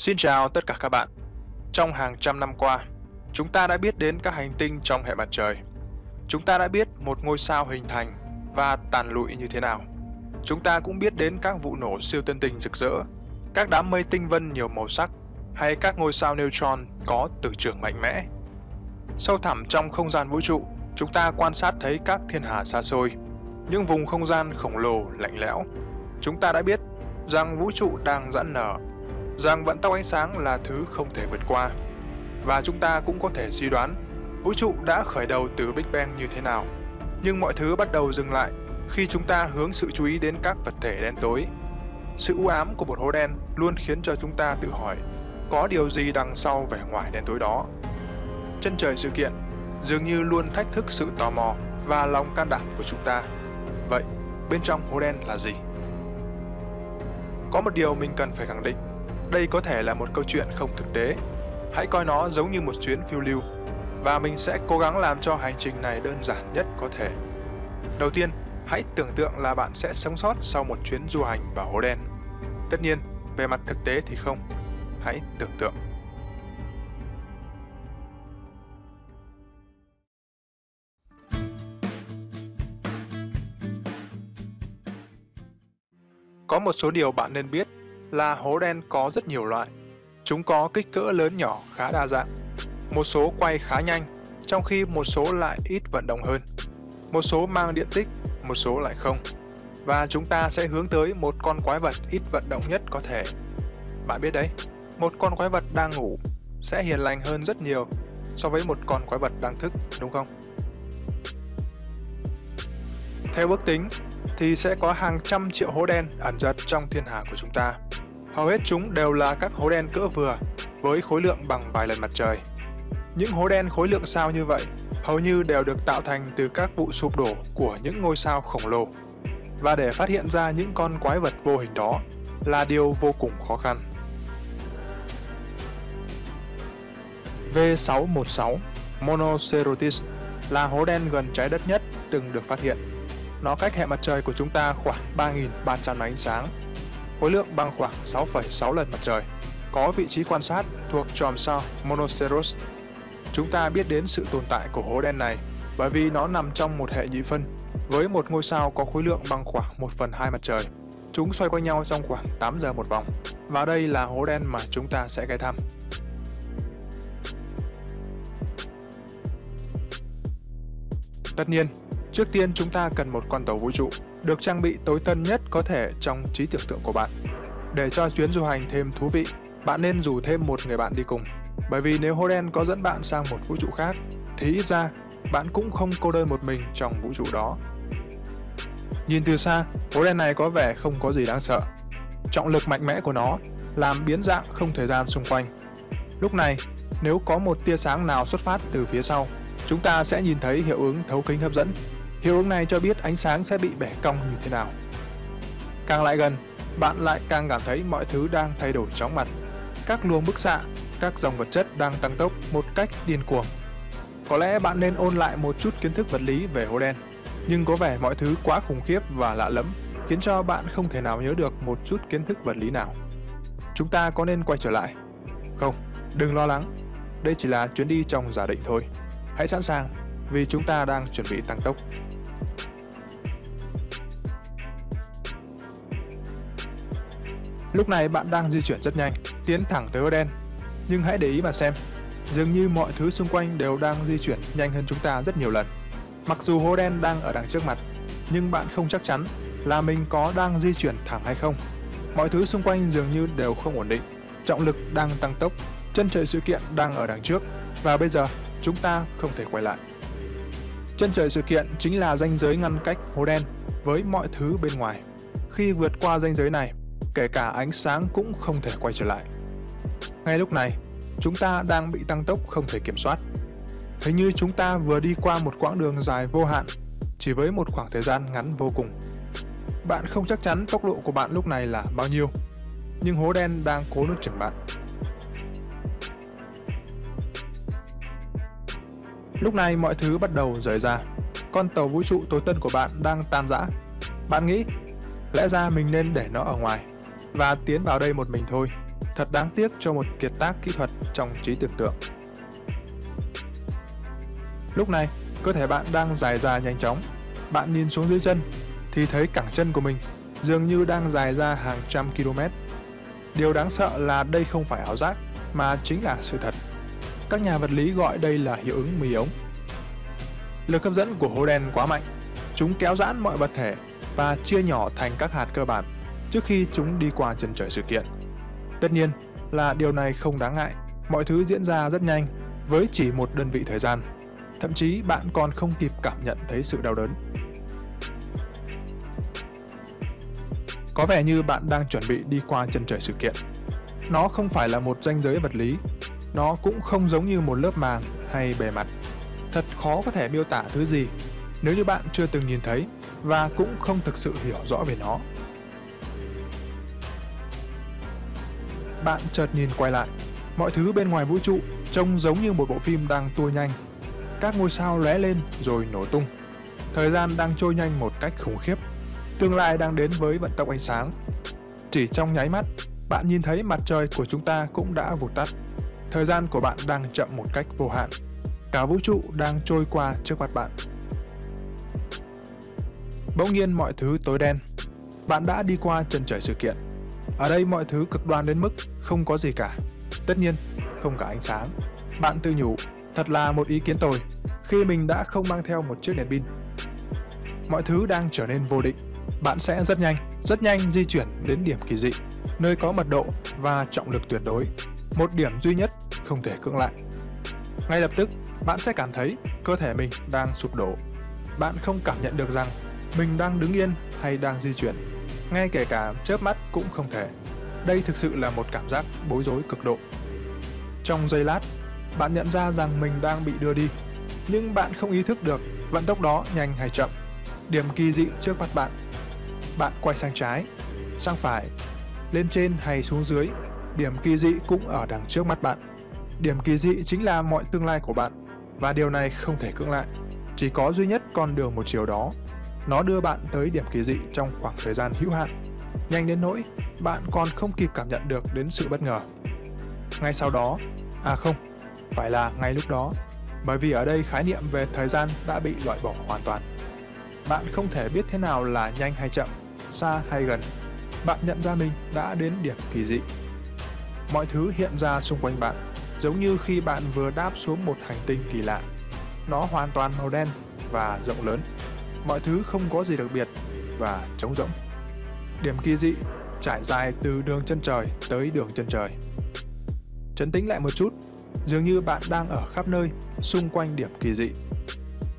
Xin chào tất cả các bạn. Trong hàng trăm năm qua, chúng ta đã biết đến các hành tinh trong hệ mặt trời. Chúng ta đã biết một ngôi sao hình thành và tàn lụi như thế nào. Chúng ta cũng biết đến các vụ nổ siêu tân tinh rực rỡ, các đám mây tinh vân nhiều màu sắc hay các ngôi sao neutron có từ trường mạnh mẽ. Sâu thẳm trong không gian vũ trụ, chúng ta quan sát thấy các thiên hà xa xôi, những vùng không gian khổng lồ lạnh lẽo. Chúng ta đã biết rằng vũ trụ đang giãn nở rằng vận tốc ánh sáng là thứ không thể vượt qua. Và chúng ta cũng có thể suy đoán vũ trụ đã khởi đầu từ Big Bang như thế nào. Nhưng mọi thứ bắt đầu dừng lại khi chúng ta hướng sự chú ý đến các vật thể đen tối. Sự u ám của một hố đen luôn khiến cho chúng ta tự hỏi có điều gì đằng sau vẻ ngoài đen tối đó. Chân trời sự kiện dường như luôn thách thức sự tò mò và lòng can đảm của chúng ta. Vậy, bên trong hố đen là gì? Có một điều mình cần phải khẳng định đây có thể là một câu chuyện không thực tế. Hãy coi nó giống như một chuyến phiêu lưu và mình sẽ cố gắng làm cho hành trình này đơn giản nhất có thể. Đầu tiên, hãy tưởng tượng là bạn sẽ sống sót sau một chuyến du hành vào hố đen. Tất nhiên, về mặt thực tế thì không. Hãy tưởng tượng. Có một số điều bạn nên biết là hố đen có rất nhiều loại. Chúng có kích cỡ lớn nhỏ khá đa dạng. Một số quay khá nhanh, trong khi một số lại ít vận động hơn. Một số mang điện tích, một số lại không. Và chúng ta sẽ hướng tới một con quái vật ít vận động nhất có thể. Bạn biết đấy, một con quái vật đang ngủ sẽ hiền lành hơn rất nhiều so với một con quái vật đang thức, đúng không? Theo ước tính, thì sẽ có hàng trăm triệu hố đen ẩn giật trong thiên hà của chúng ta. Hầu hết chúng đều là các hố đen cỡ vừa, với khối lượng bằng vài lần mặt trời. Những hố đen khối lượng sao như vậy hầu như đều được tạo thành từ các vụ sụp đổ của những ngôi sao khổng lồ. Và để phát hiện ra những con quái vật vô hình đó là điều vô cùng khó khăn. V616 Monocerotis là hố đen gần trái đất nhất từng được phát hiện. Nó cách hệ mặt trời của chúng ta khoảng 3.300 năm ánh sáng khối lượng bằng khoảng 6,6 lần mặt trời, có vị trí quan sát thuộc chòm sao Monoceros. Chúng ta biết đến sự tồn tại của hố đen này bởi vì nó nằm trong một hệ nhị phân với một ngôi sao có khối lượng bằng khoảng 1 phần 2 mặt trời. Chúng xoay quanh nhau trong khoảng 8 giờ một vòng và đây là hố đen mà chúng ta sẽ ghé thăm. Tất nhiên, trước tiên chúng ta cần một con tàu vũ trụ được trang bị tối tân nhất có thể trong trí tưởng tượng của bạn. Để cho chuyến du hành thêm thú vị, bạn nên rủ thêm một người bạn đi cùng. Bởi vì nếu Hoden có dẫn bạn sang một vũ trụ khác, thì ít ra bạn cũng không cô đơn một mình trong vũ trụ đó. Nhìn từ xa, hố đen này có vẻ không có gì đáng sợ. Trọng lực mạnh mẽ của nó làm biến dạng không thời gian xung quanh. Lúc này, nếu có một tia sáng nào xuất phát từ phía sau, chúng ta sẽ nhìn thấy hiệu ứng thấu kính hấp dẫn Hiệu ứng này cho biết ánh sáng sẽ bị bẻ cong như thế nào. Càng lại gần, bạn lại càng cảm thấy mọi thứ đang thay đổi chóng mặt. Các luồng bức xạ, các dòng vật chất đang tăng tốc một cách điên cuồng. Có lẽ bạn nên ôn lại một chút kiến thức vật lý về hố đen, nhưng có vẻ mọi thứ quá khủng khiếp và lạ lẫm, khiến cho bạn không thể nào nhớ được một chút kiến thức vật lý nào. Chúng ta có nên quay trở lại? Không, đừng lo lắng. Đây chỉ là chuyến đi trong giả định thôi. Hãy sẵn sàng, vì chúng ta đang chuẩn bị tăng tốc. Lúc này bạn đang di chuyển rất nhanh, tiến thẳng tới hố đen. Nhưng hãy để ý mà xem, dường như mọi thứ xung quanh đều đang di chuyển nhanh hơn chúng ta rất nhiều lần. Mặc dù hố đen đang ở đằng trước mặt, nhưng bạn không chắc chắn là mình có đang di chuyển thẳng hay không. Mọi thứ xung quanh dường như đều không ổn định, trọng lực đang tăng tốc, chân trời sự kiện đang ở đằng trước và bây giờ chúng ta không thể quay lại. Chân trời sự kiện chính là ranh giới ngăn cách hố đen với mọi thứ bên ngoài. Khi vượt qua ranh giới này, kể cả ánh sáng cũng không thể quay trở lại. Ngay lúc này, chúng ta đang bị tăng tốc không thể kiểm soát. Hình như chúng ta vừa đi qua một quãng đường dài vô hạn, chỉ với một khoảng thời gian ngắn vô cùng. Bạn không chắc chắn tốc độ của bạn lúc này là bao nhiêu, nhưng hố đen đang cố nuốt chửng bạn. Lúc này mọi thứ bắt đầu rời ra. Con tàu vũ trụ tối tân của bạn đang tan rã. Bạn nghĩ, lẽ ra mình nên để nó ở ngoài và tiến vào đây một mình thôi. Thật đáng tiếc cho một kiệt tác kỹ thuật trong trí tưởng tượng. Lúc này, cơ thể bạn đang dài ra nhanh chóng. Bạn nhìn xuống dưới chân thì thấy cẳng chân của mình dường như đang dài ra hàng trăm km. Điều đáng sợ là đây không phải ảo giác mà chính là sự thật. Các nhà vật lý gọi đây là hiệu ứng mì ống. Lực hấp dẫn của hố đen quá mạnh. Chúng kéo giãn mọi vật thể và chia nhỏ thành các hạt cơ bản trước khi chúng đi qua chân trời sự kiện. Tất nhiên là điều này không đáng ngại, mọi thứ diễn ra rất nhanh với chỉ một đơn vị thời gian. Thậm chí bạn còn không kịp cảm nhận thấy sự đau đớn. Có vẻ như bạn đang chuẩn bị đi qua chân trời sự kiện. Nó không phải là một ranh giới vật lý, nó cũng không giống như một lớp màng hay bề mặt. Thật khó có thể miêu tả thứ gì nếu như bạn chưa từng nhìn thấy và cũng không thực sự hiểu rõ về nó. Bạn chợt nhìn quay lại, mọi thứ bên ngoài vũ trụ trông giống như một bộ phim đang tua nhanh. Các ngôi sao lóe lên rồi nổ tung. Thời gian đang trôi nhanh một cách khủng khiếp. Tương lai đang đến với vận tốc ánh sáng. Chỉ trong nháy mắt, bạn nhìn thấy mặt trời của chúng ta cũng đã vụt tắt. Thời gian của bạn đang chậm một cách vô hạn. Cả vũ trụ đang trôi qua trước mặt bạn. Bỗng nhiên mọi thứ tối đen. Bạn đã đi qua chân trời sự kiện. Ở đây mọi thứ cực đoan đến mức không có gì cả. Tất nhiên, không cả ánh sáng. Bạn tự nhủ, thật là một ý kiến tồi khi mình đã không mang theo một chiếc đèn pin. Mọi thứ đang trở nên vô định. Bạn sẽ rất nhanh, rất nhanh di chuyển đến điểm kỳ dị, nơi có mật độ và trọng lực tuyệt đối. Một điểm duy nhất không thể cưỡng lại. Ngay lập tức, bạn sẽ cảm thấy cơ thể mình đang sụp đổ. Bạn không cảm nhận được rằng mình đang đứng yên hay đang di chuyển. Ngay kể cả chớp mắt cũng không thể. Đây thực sự là một cảm giác bối rối cực độ. Trong giây lát, bạn nhận ra rằng mình đang bị đưa đi, nhưng bạn không ý thức được vận tốc đó nhanh hay chậm. Điểm kỳ dị trước mắt bạn. Bạn quay sang trái, sang phải, lên trên hay xuống dưới, điểm kỳ dị cũng ở đằng trước mắt bạn. Điểm kỳ dị chính là mọi tương lai của bạn, và điều này không thể cưỡng lại. Chỉ có duy nhất con đường một chiều đó nó đưa bạn tới điểm kỳ dị trong khoảng thời gian hữu hạn. Nhanh đến nỗi bạn còn không kịp cảm nhận được đến sự bất ngờ. Ngay sau đó, à không, phải là ngay lúc đó, bởi vì ở đây khái niệm về thời gian đã bị loại bỏ hoàn toàn. Bạn không thể biết thế nào là nhanh hay chậm, xa hay gần. Bạn nhận ra mình đã đến điểm kỳ dị. Mọi thứ hiện ra xung quanh bạn, giống như khi bạn vừa đáp xuống một hành tinh kỳ lạ. Nó hoàn toàn màu đen và rộng lớn mọi thứ không có gì đặc biệt và trống rỗng. Điểm kỳ dị trải dài từ đường chân trời tới đường chân trời. Trấn tĩnh lại một chút, dường như bạn đang ở khắp nơi xung quanh điểm kỳ dị.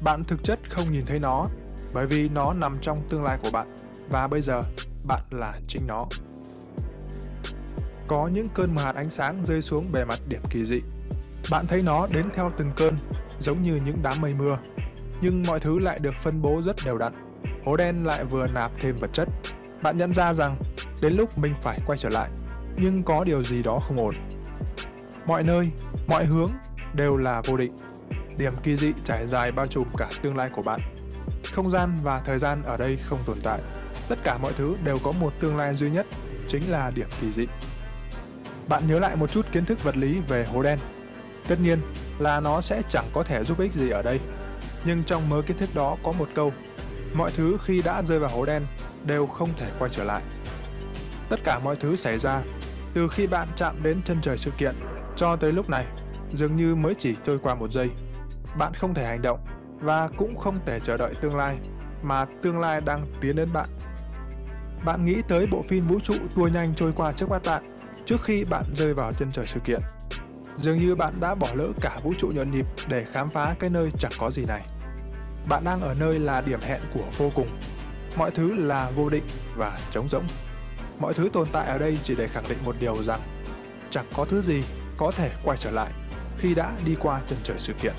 Bạn thực chất không nhìn thấy nó bởi vì nó nằm trong tương lai của bạn và bây giờ bạn là chính nó. Có những cơn mờ hạt ánh sáng rơi xuống bề mặt điểm kỳ dị. Bạn thấy nó đến theo từng cơn, giống như những đám mây mưa nhưng mọi thứ lại được phân bố rất đều đặn. Hố đen lại vừa nạp thêm vật chất. Bạn nhận ra rằng đến lúc mình phải quay trở lại, nhưng có điều gì đó không ổn. Mọi nơi, mọi hướng đều là vô định. Điểm kỳ dị trải dài bao trùm cả tương lai của bạn. Không gian và thời gian ở đây không tồn tại. Tất cả mọi thứ đều có một tương lai duy nhất, chính là điểm kỳ dị. Bạn nhớ lại một chút kiến thức vật lý về hố đen. Tất nhiên là nó sẽ chẳng có thể giúp ích gì ở đây nhưng trong mớ kiến thức đó có một câu, mọi thứ khi đã rơi vào hố đen đều không thể quay trở lại. Tất cả mọi thứ xảy ra từ khi bạn chạm đến chân trời sự kiện cho tới lúc này dường như mới chỉ trôi qua một giây. Bạn không thể hành động và cũng không thể chờ đợi tương lai mà tương lai đang tiến đến bạn. Bạn nghĩ tới bộ phim vũ trụ tua nhanh trôi qua trước mắt bạn, trước khi bạn rơi vào chân trời sự kiện. Dường như bạn đã bỏ lỡ cả vũ trụ nhộn nhịp để khám phá cái nơi chẳng có gì này. Bạn đang ở nơi là điểm hẹn của vô cùng. Mọi thứ là vô định và trống rỗng. Mọi thứ tồn tại ở đây chỉ để khẳng định một điều rằng, chẳng có thứ gì có thể quay trở lại khi đã đi qua chân trời sự kiện.